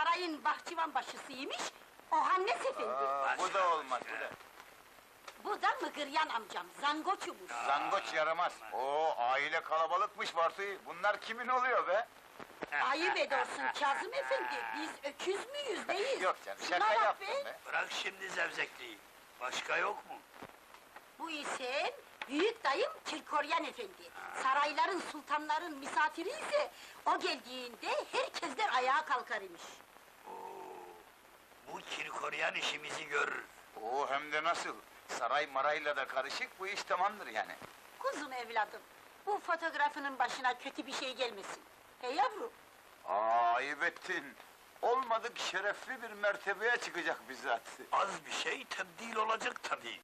sarayın bahçıvan başısıymış, o Hannes Efendi. Aa, bu da olmaz, bu da. Bu da Mıgıryan amcam, zangoçumuş. Zangoç yaramaz. Oo, aile kalabalıkmış Bartu'yu. Bunlar kimin oluyor be? Ayıp ediyorsun Kazım Efendi, biz öküz müyüz neyiz? Yok canım, Şuna şaka yaptım be. be. Bırak şimdi zevzekliği. Başka yok mu? Bu ise büyük dayım Kirkoryan Efendi. Sarayların, sultanların misafiri ise o geldiğinde herkesler ayağa kalkar imiş. Bu kirkoryan işimizi görür. Oo, hem de nasıl? Saray marayla da karışık, bu iş tamamdır yani. Kuzum evladım, bu fotoğrafının başına kötü bir şey gelmesin. Hey yavrum, Aa, ayıp ettin. Olmadık şerefli bir mertebeye çıkacak bizzat. Az bir şey tebdil olacak tabii.